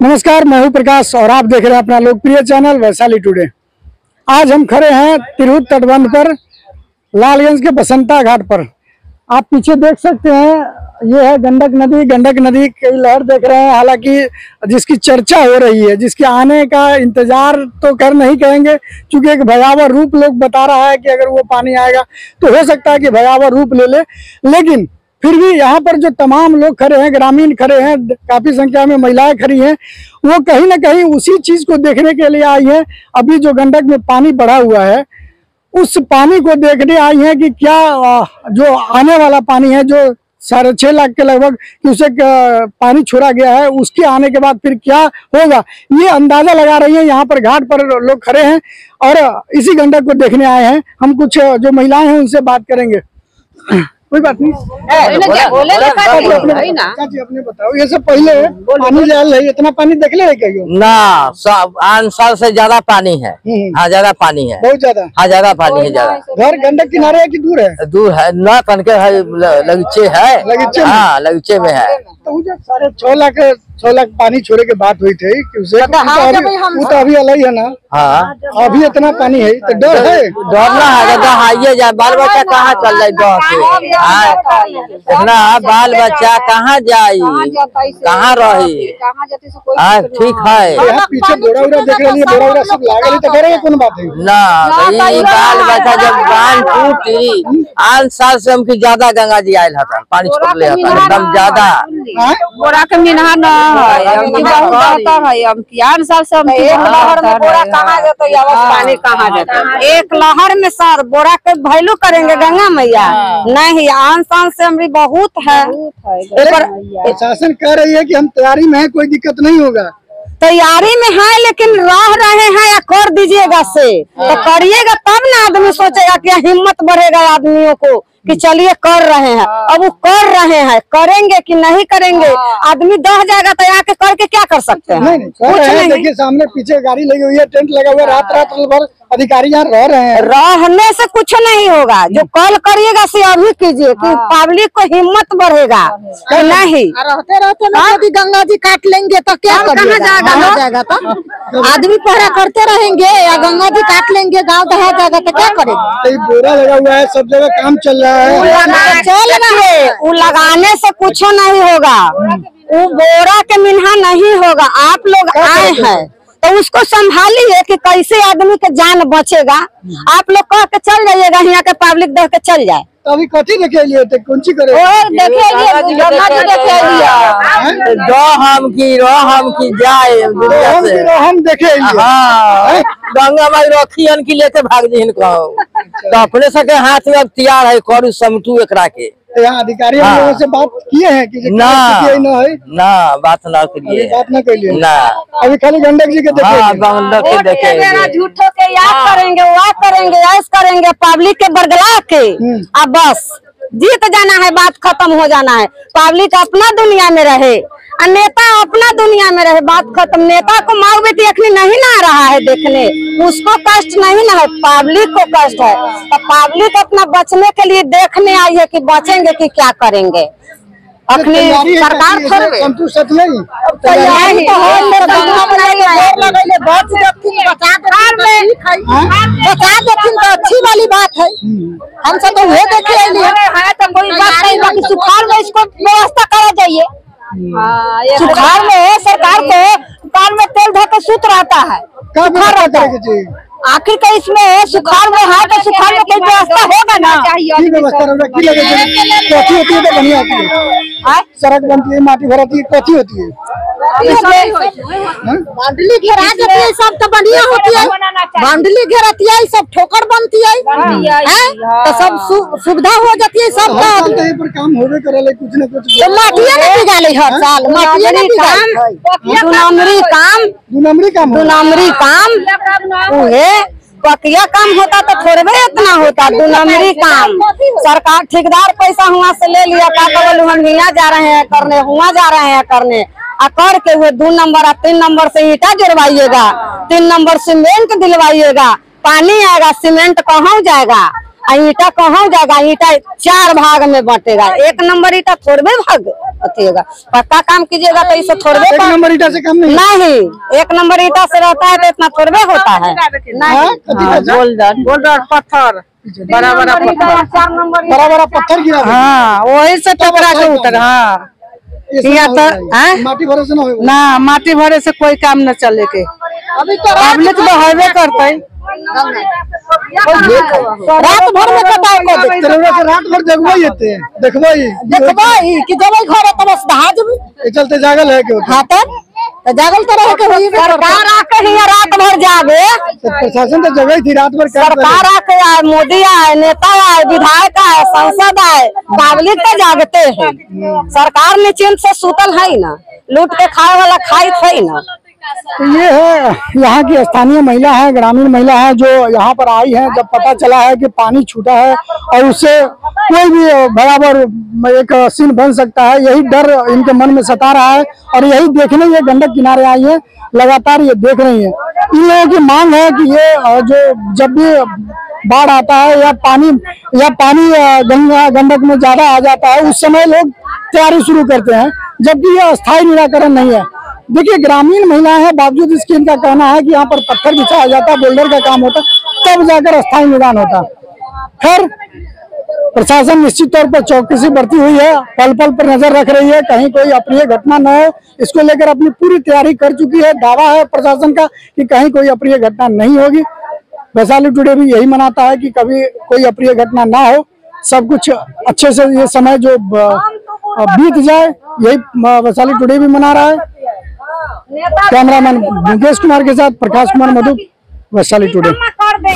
नमस्कार, मैं हूँ प्रकाश और आप देख रहे हैं अपना लोकप्रिय चैनल वैशाली टुडे। आज हम खड़े हैं तिरहुत तटबंध पर, लालगंज के बसंता घाट पर। आप पीछे देख सकते हैं, ये है गंडक नदी। गंडक नदी की लहर देख रहे हैं, हालाँकि जिसकी चर्चा हो रही है, जिसके आने का इंतज़ार तो कर नहीं कहेंगे, क्योंकि एक भयावह रूप लोग बता रहा है कि अगर वो पानी आएगा तो हो सकता है कि भयावह रूप ले ले। लेकिन फिर भी यहाँ पर जो तमाम लोग खड़े हैं ग्रामीण खड़े हैं काफ़ी संख्या में महिलाएँ खड़ी हैं वो कहीं ना कहीं उसी चीज़ को देखने के लिए आई हैं। अभी जो गंडक में पानी बढ़ा हुआ है उस पानी को देखने आई हैं कि क्या जो आने वाला पानी है जो साढ़े छह लाख के लगभग आ, पानी छोड़ा गया है उसके आने के बाद फिर क्या होगा? ये अंदाज़ा लगा रही है यहाँ पर घाट पर लोग खड़े हैं और इसी गंडक को देखने आए हैं। हम कुछ जो महिलाएँ हैं उनसे बात करेंगे। कोई बात नहीं। बोले अपने बताओ? ये सब पहले पानी जाल है इतना पानी देख ले ना सब आन साल से ज़्यादा पानी है। हम्म। हाँ ज़्यादा पानी है। बहुत ज़्यादा? हाँ ज़्यादा पानी है ज़्यादा। घर गंडक किनारे है कि दूर है? दूर है। न कनके है लगीचे है। लगीचे में? हाँ लगीचे में है। तो साढ़े छह लाख छह लाख पानी छोड़े के बात हुई थी कि उसे वो तो अभी वो तो अभी अलग है ना। हाँ। अभी इतना पानी है तो डर है। डरना है जब हाइए जाए बाल बच्चा कहाँ चल जाए डर से? हाँ, इतना बाल बच्चा कहाँ जाई कहाँ रही? कहाँ जाती से कोई हाँ ठीक है। यहाँ पीछे बोरा उरा देख रही है बोरा उरा सब लागल है तो डरे कौन बात है? ना बाल बच्चा जब बाँध टूटी आन साल से हमकी ज़्यादा गंगा जी आयल हता पानी छोड़ ले एकदम ज़्यादा? बोरा के मिनहा न है हमकी बहुत रहता है हमकी आठ साल से हमकी एक लहर में बोरा कहाँ जाता है। पानी कहाँ जाता। एक लहर में सर बोरा के वैल्यू करेंगे गंगा मैया। नहीं आन शान से हमारी बहुत है। प्रशासन कह रही है कि हम तैयारी में है कोई दिक्कत नहीं होगा। तैयारी में है लेकिन रह रहे हैं या कर दीजिएगा से। तो करिएगा तब ना आदमी सोचेगा कि हिम्मत बढ़ेगा आदमियों को। कि चलिए कर रहे हैं। अब वो कर रहे हैं। करेंगे कि नहीं करेंगे? आदमी दह जाएगा तो यहाँ के करके क्या कर सकते हैं? नहीं नहीं कुछ नहीं। देखिए सामने पीछे गाड़ी लगी हुई है टेंट लगा हुआ है। रात रात भर अधिकारी यहाँ रह रहे हैं। रहने से कुछ नहीं होगा। जो कल करिएगा से अभी कीजिए कि पब्लिक को हिम्मत बढ़ेगा। नहीं। रहते रहते गंगा जी काट लेंगे तो क्या कहाँ जाएगा? तो? आदमी पहरा करते रहेंगे या गंगा जी काट लेंगे गाँव देहात जाएगा तो क्या करेंगे? बोरा लगा हुआ है सब जगह काम चल रहा है चल रहे वो लगाने से कुछ नहीं होगा। वो बोरा के मिन्हा नहीं होगा। आप लोग आए हैं। तो उसको संभालिए कि कैसे आदमी के जान बचेगा। आप लोग कह के चल जाइएगा यहाँ के पब्लिक देख के चल जाए। तो अभी कथी देखे लिए थे? कौन सी करे और देखिए गंगा जी देखे दो हम की रो हम की जाए दुनिया हम से। हम देखे लिए हाँ? गंगा माई रखियन की लेके भाग जिन कहो तो अपने सके हाथ में अब तैयार है करू समटू एकरा के तो यहाँ अधिकारी हाँ। लोगों से बात किए हैं कि ना स्थिति है ना बात ना अभी करिए बात न कैलिए ना। अभी खाली गंडक जी के हाँ देखे गंगा के देखे झूठो के याद करेंगे वाह करेंगे ऐस करेंगे पब्लिक के बरगला के। अब बस जीत जाना है बात खत्म हो जाना है। पब्लिक अपना दुनिया में रहे। नेता अपना दुनिया में रहे बात खत्म। नेता को माओ बेटी अखनी नहीं ना आ रहा है देखने। उसको कष्ट नहीं ना है पब्लिक को कष्ट है। तो पब्लिक अपना बचने के लिए देखने आई है कि बचेंगे कि क्या करेंगे। अखनी सरकार संतुष्ट नहीं। तैयारी तो हो बता देथिन तो अच्छी वाली बात है। हम सब तो देखे है तो सुखाड़ में इसको व्यवस्था करा जाइए। सुखाड़ में सरकार को कान में तेल धो के सूत रहता है। व्यवस्था करेगी जी? आखिर का इसमें सुखाड़ में है तो सुखाड़ में कोई व्यवस्था होगा ना? की व्यवस्था रहा की लगे कथी होती है तो बढ़िया होती है। सड़क बनती है माटी भराती है कथी होती है? हाँ? है सब तो बढ़िया होती है। बांडली घेरती है सब ठोकर बनती है। तो सब सुविधा हो जाती है सब तो पर काम होबे करे कुछ न कुछ। तो माटिए ने बिगाड़ी हर साल माटिए ने काम दू नंबरी काम दू हो। नंबरी काम उहे बकिया काम होता तो थोड़े भी इतना होता दू नंबरी काम सरकार ठेकेदार पैसा हुआ से ले लिया का बोल हम हिया जा रहे हैं करने हुआ जा रहे हैं करने। आ करके हुए दो नंबर और तीन नंबर से ईटा गिरवाइएगा तीन नंबर सीमेंट दिलवाइएगा। पानी आएगा सीमेंट कहाँ जाएगा? आ ईटा कहाँ जाएगा? ईटा चार भाग में बटेगा। एक नंबर ईटा थोड़े भाग होगा पक्का काम कीजिएगा तो इसे थोड़े एक नंबर ईटा से कम नहीं नहीं एक नंबर ईटा से रहता है तो इतना थोड़े होता है। हाँ? गोल्डन गोल्डन पत्थर। बड़ा बड़ा पत्थर। बड़ा बड़ा पत्थर गिरा हाँ वही से टकरा के उतर हाँ। यहाँ तो- माटी भरे से ना ना माटी भरे से कोई काम न चले के अभी तो पब्लिक तो हेबे करते। रात भर में कटाव कर दे तेरे से रात भर जगबई हेते देखबई देखबाई कि जब घर तो बस दहा जब। चलते जागल है क्यों हाँ तब। तो जागल तो रहे के होई सरकार आके ही रात भर जागे। प्रशासन तो जगह थी रात भर सरकार आके आए मोदी आए नेता आए विधायक आए सांसद आए पब्लिक तो जागते हैं। सरकार निश्चिंत से सुतल है ना। लूट के खाए वाला खाई है ना। तो ये है, यहाँ की स्थानीय महिला है, ग्रामीण महिला है, जो यहाँ पर आई है, जब पता चला है कि पानी छूटा है और उससे कोई भी बराबर एक सीन बन सकता है, यही डर इनके मन में सता रहा है और यही देखने, ये गंडक किनारे आई है, लगातार ये देख रही है। इन लोगों की मांग है कि ये जो जब भी बाढ़ आता है या पानी या पानी गंगा, गंडक में ज़्यादा आ जाता है, उस समय लोग तैयारी शुरू करते हैं, जबकि यह अस्थायी निराकरण नहीं है। देखिए, ग्रामीण महिलाएँ हैं, बावजूद इसके इनका कहना है कि यहाँ पर पत्थर बिछाया जाता, बोल्डर का काम होता, तब जाकर अस्थायी निदान होता। खैर, प्रशासन निश्चित तौर पर चौकसी बरती हुई है पल पल पर नज़र रख रही है, कहीं कोई अप्रिय घटना न हो। इसको लेकर अपनी पूरी तैयारी कर चुकी है। दावा है प्रशासन का कि कहीं कोई अप्रिय घटना नहीं होगी। वैशाली टुडे भी यही मनाता है कि कभी कोई अप्रिय घटना ना हो। सब कुछ अच्छे से ये समय जो बीत जाए, यही वैशाली टुडे भी मना रहा है। कैमरामैन मुकेश कुमार के साथ प्रकाश कुमार मधु वैशाली टुडे। कर दे